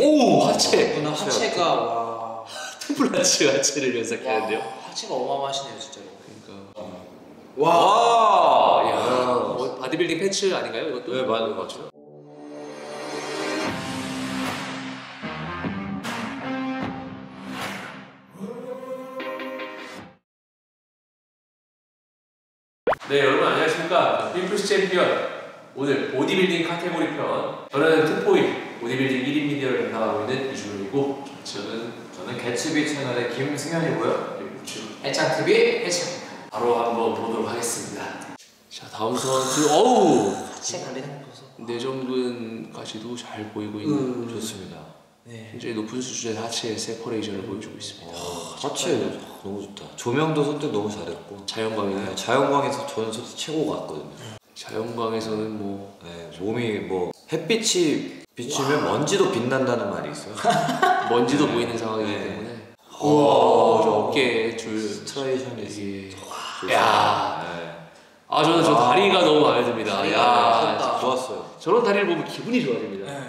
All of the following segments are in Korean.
오 하체 오늘 하체가 와. 톰 플라츠 하체를 연상하는데요. 와, 하체가 어마어마하시네요 진짜로. 그러니까 와. 아, 야, 뭐 바디빌딩 팬츠 아닌가요? 이것도? 네, 맞는 것 같아요. 네, 여러분 안녕하십니까? 피플스 챔피언 오늘 보디빌딩 카테고리 편. 저는 특보이 보디빌딩 1인 미디어를 담당하고 있는 이준호이고 저는 저는 개츠비 채널의 김승현이고요. 해창 TV 해창. 바로 한번 보도록 하겠습니다. 자, 다음 선수 어우. 내전근까지도 잘 보이고 있는 음. 좋습니다. 네. 굉장히 높은 수준의 하체 separation을 보여주고 있습니다. 하체 너무 좋다. 조명도 선택 너무 잘했고. 자연광이네. 네, 자연광에서 저는 솔직히 최고 같거든요. 자연광에서는 뭐 네, 몸이 뭐 햇빛이 비치면 먼지도 빛난다는 말이 있어요. 먼지도 보이는 상황이기 네. 때문에 오. 오, 저 어깨에 줄 좋습니다. 야. 네. 아 저는 저 와. 다리가 너무 마음에 듭니다. 다리가 야 좋다. 좋았어요. 저런 다리를 보면 기분이 좋아집니다. 네.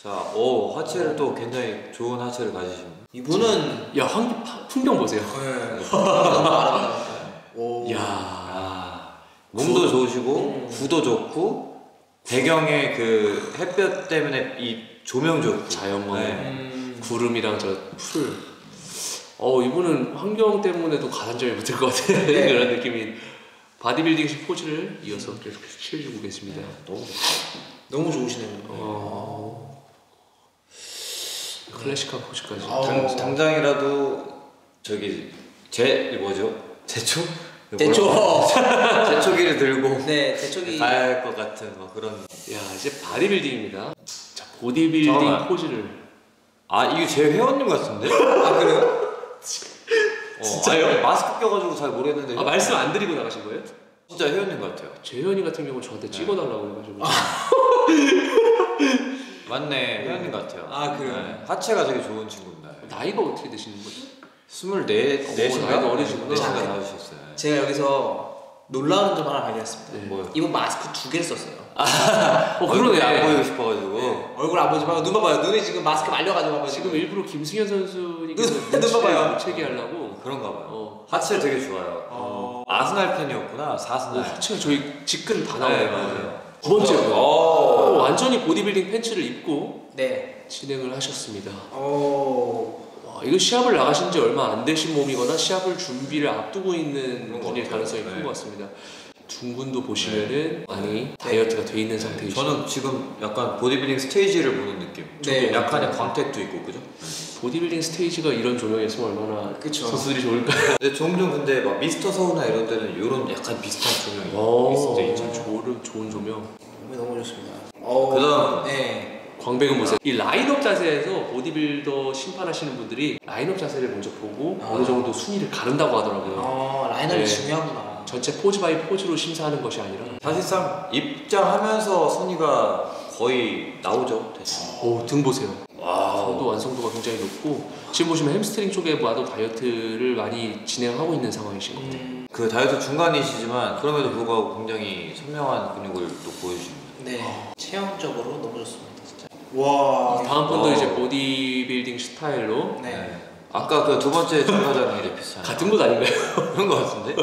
자, 오 하체를 또 굉장히 좋은 하체를 가지신 분. 이분은 야 환기 파- 풍경 보세요. 네. 오. 야 아, 몸도 좋으시고 음. 구도 좋고 배경에 그 햇볕 때문에 이 조명 좋고 자연광. 네. 음. 구름이랑 저 풀. 어 이분은 환경 때문에도 가산점이 붙을 것 같은 네. 그런 느낌이 바디빌딩식 포즈를 이어서 계속해서 취해주고 계십니다. 너무 좋다. 너무 좋으시네요. 어. 클래식한 포즈까지. 아우. 당, 당장이라도 저기 제 뭐죠? 제초? 예초. 제초기를 들고 네, 예초기. 가야 할것 같은 뭐 그런 야 이제 바디빌딩입니다. 자 보디빌딩 잠깐만. 포즈를. 아 이게 제 회원님 같은데? 아 그래요? 어, 진짜요? 아니, 마스크 껴가지고 잘 모르겠는데 아 말씀 안 드리고 나가신 거예요? 진짜 회원님 같아요 재현이 같은 경우 저한테 찍어달라고 해가지고. 맞네 회원님 같아요 아, 그래요? 네, 하체가 되게 좋은 친구입니다 나이가 어떻게 되시는 거죠? 스물네? 나이가 어리시구나. 넷인가 네. 나오셨어요 제가 여기서 놀라운 점 하나 발견했습니다. 네. 뭐요? 이분 마스크 두 개를 썼어요. 어 얼굴이 그러네. 안 보이고 싶어가지고 네. 얼굴 안 보지 말고 눈 봐봐요. 눈에 지금 마스크 말려가지고 봐봐요. 지금 일부러 김승현 선수님께 눈- 눈 봐봐요. 무채기 하려고. 그런가 봐요 어. 하체 되게 좋아요 어. 아스날 팬이었구나 사스날 하체가 저희 직근 다 네, 나와요. 맞아요. 두 번째. 오. 어, 완전히 보디빌딩 팬츠를 입고 네. 진행을 하셨습니다. 오. 와, 이거 시합을 나가신 지 얼마 안 되신 몸이거나 시합을 준비를 앞두고 있는 분일. 가능성이 네. 큰것 같습니다. 둥근도 보시면은 많이 다이어트가 돼 있는 상태이시죠. 저는 지금 약간 보디빌딩 스테이지를 보는 느낌 네. 약간의 광택도 있고 그죠? 보디빌딩 스테이지가 이런 조명이었으면 얼마나 그쵸. 선수들이 좋을까요? 근데 종종 근데 막 미스터 서우나 이런 데는 이런 약간 비슷한 조명이 때 있죠 좋은, 좋은 조명. 너무 좋습니다. 오. 그다음. 네. 광배근 보세요. 이 라인업 자세에서 보디빌더 심판하시는 분들이 라인업 자세를 먼저 보고 아. 어느 정도 순위를 가른다고 하더라고요. 어 라인업이 네. 중요하구나. 전체 pose by pose로 심사하는 것이 아니라 사실상 입장하면서 순위가 거의 나오죠 오, 등 보세요. 와우 성도 완성도가 굉장히 높고 지금 보시면 햄스트링 쪽에 봐도 다이어트를 많이 진행하고 있는 상황이신 것 같아요. 음. 그 다이어트 중간이시지만 그럼에도 불구하고 굉장히 선명한 근육을 또 보여주십니다 네. 체형적으로 너무 좋습니다. 와. 다음 분도 어. 이제 보디빌딩 스타일로 네. 아까 그 두 번째 참가자랑 이제 비슷하네요 같은 곳 아닌가요? 그런 것 같은데?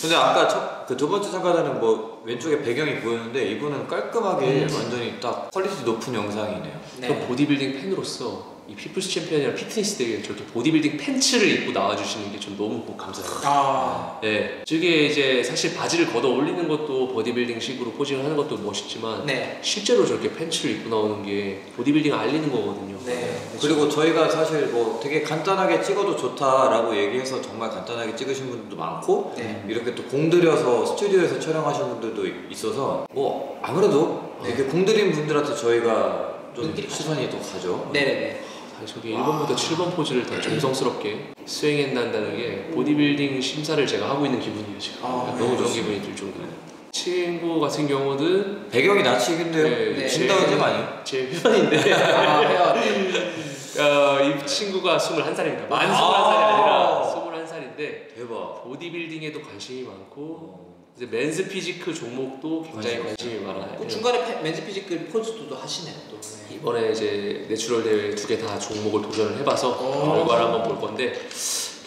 근데 아까 첫그두 번째 참가자는 뭐 왼쪽에 배경이 보였는데 이분은 깔끔하게 음. 완전히 딱 quality 높은 영상이네요. 그 네. 보디빌딩 팬으로서 이 피플스 챔피언이랑 피트니스 대회에 저렇게 보디빌딩 팬츠를 입고 나와주시는 게 전 너무 감사해요. 아. 네, 저게 이제 사실 바지를 걷어 올리는 것도 보디빌딩 식으로 posing을 하는 것도 멋있지만 네. 실제로 저렇게 팬츠를 입고 나오는 게 보디빌딩 알리는 거거든요. 네. 그리고 저희가 사실 뭐 되게 간단하게 찍어도 좋다라고 얘기해서 정말 간단하게 찍으신 분들도 많고 네. 이렇게 또 공들여서 스튜디오에서 촬영하신 분들도 이- 있어서 뭐 아무래도 네. 이렇게 공들인 분들한테 저희가 좀 시선이 더 가죠. 네네네. 아, 저기 1번부터 7번 포즈를 더 정성스럽게 수행한다는 게 보디빌딩 심사를 제가 하고 있는 기분이에요 지금. 아, 너무 네, 그런 좋습니다. 기분이 들 정도로. 친구 같은 경우는 배경이 낯이긴데요. 네, 진다은님 아니에요? 제 회원인데 아. 네. 어, 이 친구가 21살입니다. 만 21살이 아. 아니라 21살인데 대박. 보디빌딩에도 관심이 많고 이제 men's physique 종목도 굉장히 관심 관심이 많아요. 그 중간에 페- men's physique 포즈도 하시네요 또. 네. 이번에 이제 natural 대회 두 개 다 종목을 도전을 해봐서 오. 결과를 한번 볼 건데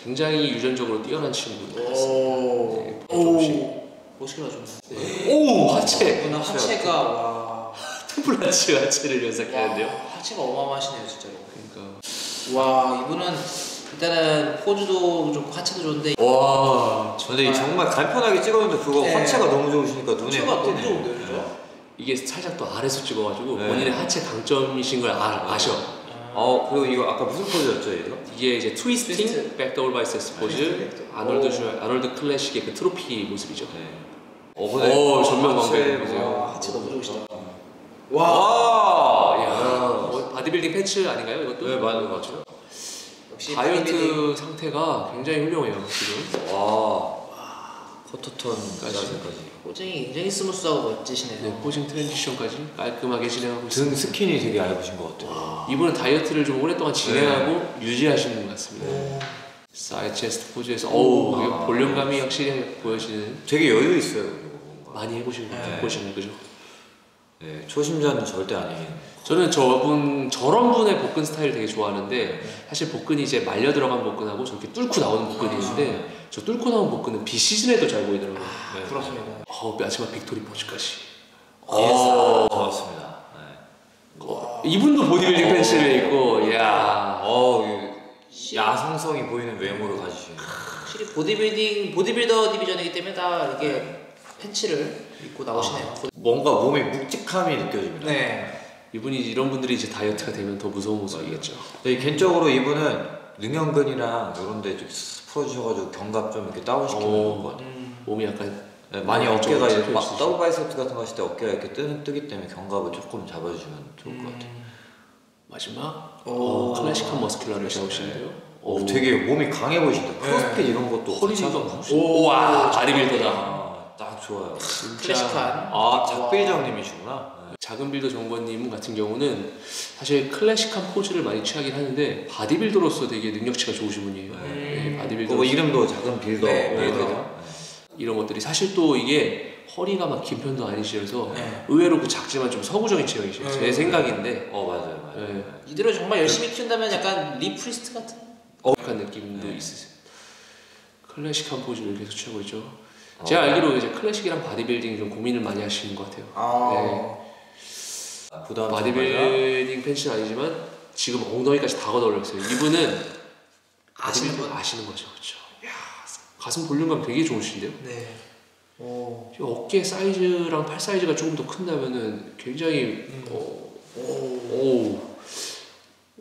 굉장히 유전적으로 뛰어난 친구인 것 같습니다. 네. 멋있게 나셨네. 네. 오 하체 오늘 하체가 와. 톰 플라츠 하체를 연상하는데요. 와, 하체가 어마어마하시네요 진짜로. 그러니까 와 이분은 일단은 포즈도 좋고 하체도 좋은데 와 근데 이 정말 간편하게 찍었는데 그거 네. 하체가 너무 좋으시니까 눈에 하체가 확 너무. 좋은데요, 그죠? 이게 살짝 또 아래서 찍어가지고 네. 본인의 하체 강점이신 걸 아, 아셔. 어 그리고 이거 아까 무슨 포즈였죠 얘가? 이게 이제 twisting twist. Back double biceps 포즈 트위스트. 아놀드 오. 슈 아놀드 클래식의 그 트로피 모습이죠. 네. 오, 전면 광배 보세요. 와 하체 너무 좋으시다. 와. 아, 야, 뭐 보디빌딩 팬츠 아닌가요? 이것도? 네 맞는 것 같아요. 역시. 다이어트 상태가 굉장히 훌륭해요 지금. 와. 커터턴까지. posing이 굉장히 smooth하고 멋지시네요. 네, posing transition까지 깔끔하게 진행하고 있습니다. 등 skin이 되게 얇으신 것 같아요. 이분은 다이어트를 좀 오랫동안 진행하고 유지하시는 것 같습니다. 오. Side chest 포즈에서 어우 아. 볼륨감이 확실히 보여지는 되게 여유 있어요. 많이 해보신 것 같아요. 네. 보시면 그죠? 네, 초심자는 절대 아니에요. 저는 저분 저런 분의 복근 스타일 되게 좋아하는데 사실 복근이 이제 말려 들어간 복근하고 저렇게 뚫고 나오는 복근이 있는데 저 뚫고 나온 복근은 비시즌에도 잘 보이더라고요. 네. 부럽습니다. 어, 마지막 victory 포즈까지. 어, 좋았습니다. 네. 어, 이분도 보디빌딩 팬츠를 입고 이야 어, 이 야성성이 보이는 외모를 가지시는. 확실히 보디빌딩 보디빌더 division이기 때문에 다 이렇게 팬츠를 입고 나오시네요. 뭔가 몸에 묵직함이 느껴집니다. 네. 이분이 이런 분들이 이제 다이어트가 되면 더 무서운 모습이겠죠. 네, 개인적으로 이분은 능형근이랑 이런 데좀 풀어주셔가지고 견갑 좀 이렇게 다운 시키는 오. 것 같아요. 음. 몸이 약간 네, 많이 어, 어깨가 좀 이렇게 막. Double biceps 같은 거 하실 때 어깨가 이렇게 뜨, 뜨기 때문에 견갑을 조금 잡아주시면 좋을 것 같아요. 마지막 오. 어, 클래식한 muscular를 잡으시는데요. 어, 되게 몸이 강해 보이신다. 크로스핏 이런 것도 허리가 같이 하잖아. 오, 와 바디빌더다. 아, 딱 좋아요. 진짜 클래식한. 아, 작빌정님이시구나. 네. 작은 빌더 정권님 같은 경우는 사실 클래식한 포즈를 많이 취하긴 하는데 바디빌더로서 되게 능력치가 좋으신 분이에요. 네, 바디빌더 그거 이름도 작은 빌더. 네, 빌더죠. 이런 것들이 사실 또 이게 허리가 막 긴 편도 아니시라서 네. 의외로 그 작지만 좀 서구적인 체형이시죠. 제 네. 생각인데 어, 맞아요, 맞아요. 네. 이대로 정말 열심히 키운다면 약간 리 프리스트 같은. 약간 느낌도 네. 있으세요. 클래식한 포즈를 계속 취하고 있죠. 어. 제가 알기로 이제 클래식이랑 바디빌딩 좀 고민을 많이 하시는 것 같아요. 아. 부담 좀 바디빌딩 팬츠는 아니지만 지금 엉덩이까지 다 걷어올렸어요. 이분은 아시는 바디빌딩 분? 아시는 거죠, 그렇죠? 야 가슴 볼륨감 되게 좋으신데요. 네. 오. 이 어깨 사이즈랑 팔 사이즈가 조금 더 큰다면은 굉장히 음. 어, 오. 오,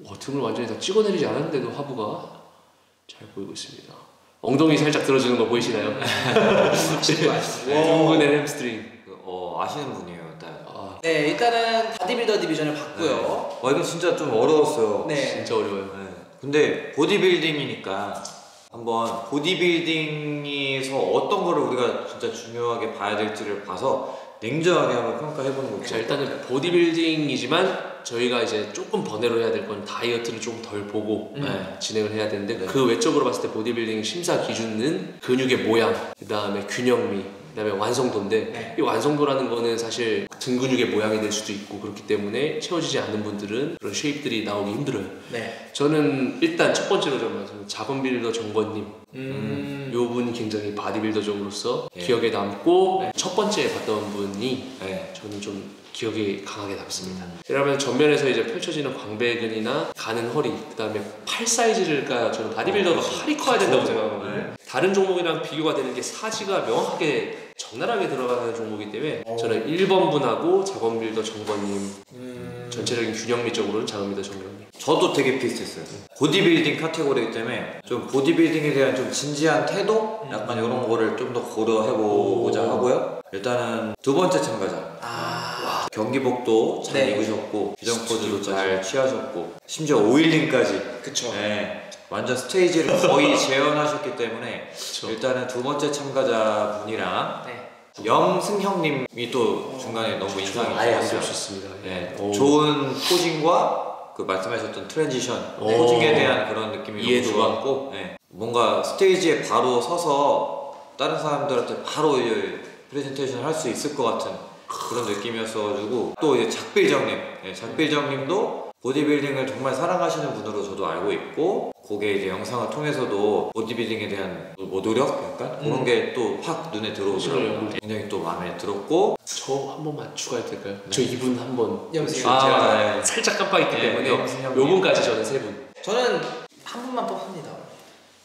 와, 등을 완전히 다 찍어내리지 않았는데도 하부가 잘 보이고 있습니다. 엉덩이 살짝 들어주는 거 보이시나요? 아시는 거. 둔근에 햄스트링. 그, 어, 아시는 분이에요, 딱. 아, 네, 일단은 바디빌더 division을 봤고요. 와, 이거 진짜 좀 어려웠어요. 네. 진짜 어려워요. 네. 근데 보디빌딩이니까 한번 보디빌딩에서 어떤 거를 우리가 진짜 중요하게 봐야 될지를 봐서 냉정하게 한번 평가해보는 거죠. 자 일단은 보디빌딩이지만 저희가 이제 조금 번외로 해야 될 건 다이어트를 좀 덜 보고 음. 네, 진행을 해야 되는데 네. 그 외적으로 봤을 때 보디빌딩 심사 기준은 근육의 모양, 그 다음에 균형미, 그 다음에 완성도인데 네. 이 완성도라는 거는 사실 등 근육의 모양이 될 수도 있고 그렇기 때문에 채워지지 않는 분들은 그런 쉐입들이 나오기 힘들어요. 네. 저는 일단 첫 번째로 좀 말씀 자본 빌더 정권님 음. 요 분이 굉장히 바디빌더적으로서 예. 기억에 남고 첫 번째 봤던 분이 네. 저는 좀 기억이 강하게 남습니다. 그러면 전면에서 이제 펼쳐지는 광배근이나 가는 허리, 그다음에 팔 사이즈가 저는 바디빌더가 어, 팔이 커야 된다고. 생각하거든요. 네. 다른 종목이랑 비교가 되는 게 사지가 명확하게 적나라하게 들어가는 종목이기 때문에 어. 저는 1번 분하고 작은빌더 정권님 음. 전체적인 균형미적으로는 작은빌더 정권님. 저도 되게 비슷했어요. 보디빌딩 카테고리이기 때문에 좀 보디빌딩에 대한 좀 진지한 태도? 약간 이런 거를 좀 더 고려해보고자 오. 하고요. 일단은 두 번째 참가자. 아. 경기복도 잘 네. 입으셨고 규정 포즈도 잘 취하셨고 심지어 oiling까지 그쵸. 네, 완전 스테이지를 거의 재현하셨기 때문에 그렇죠. 일단은 두 번째 참가자 분이랑 네. 염승형님이 또 중간에 너무 인상이 아예 안 좋았어요. 좋습니다. 네, 오. 좋은 posing과 그 말씀하셨던 transition 오. Posing에 대한 그런 느낌이. 너무 좋았고 네. 뭔가 스테이지에 바로 서서 다른 사람들한테 바로 프레젠테이션을 할 수 있을 것 같은 그런 느낌이었어가지고 또 이제 작빌정님, 예, 작빌정님도 보디빌딩을 정말 사랑하시는 분으로 저도 알고 있고 그게 이제 영상을 통해서도 보디빌딩에 대한 뭐 노력 약간 그런 음. 게또 확 눈에 들어오더라고요. 맞아요. 굉장히 또 마음에 들었고 저 한 번만 추가해도 될까요? 저 이분 한번 염승. 제가 아, 네. 살짝 깜빡했기 네, 때문에. 요분까지 저는 세 분. 저는 한 분만 뽑습니다.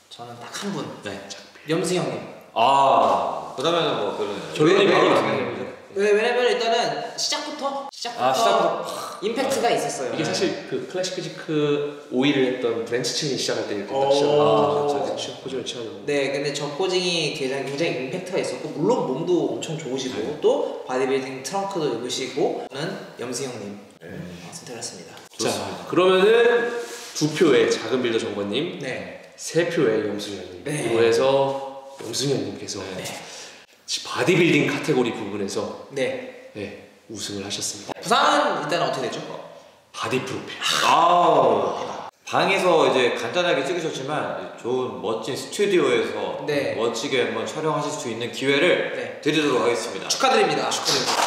저는 딱 한 분. 네. 염승 형님. 아 그러면은 뭐 그런 결론이 왜- 바로 왜- 나네요. 왜 왜냐면 일단은 시작부터 시작부터, 아, 시작부터. 임팩트가 있었어요. 이게 사실 그 classic physique 5위를 했던 브랜치친이 시작할 때 이렇게 어. 딱 시작. 아, 그렇죠. 그렇죠. 시작 포즈를 취하는. 네, 근데 저 posing이 굉장히, 굉장히 임팩트가 있었고 물론 몸도 엄청 좋으시고 네. 또 바디빌딩 트렁크도 입으시고 저는 염승 형님 네. 어, 선택했습니다. 자, 그러면은 두 표의 작은 빌더 정권님, 네. 세 표의 염승현님. 네. 으로 해서 염승현님께서 네. 바디빌딩 카테고리 부분에서 네. 네, 우승을 하셨습니다. 부상은 일단 어떻게 되죠? 바디 프로필. 아우 방에서 이제 간단하게 찍으셨지만 좋은 멋진 스튜디오에서 네. 멋지게 한번 촬영하실 수 있는 기회를 네. 드리도록 하겠습니다. 축하드립니다. 축하드립니다.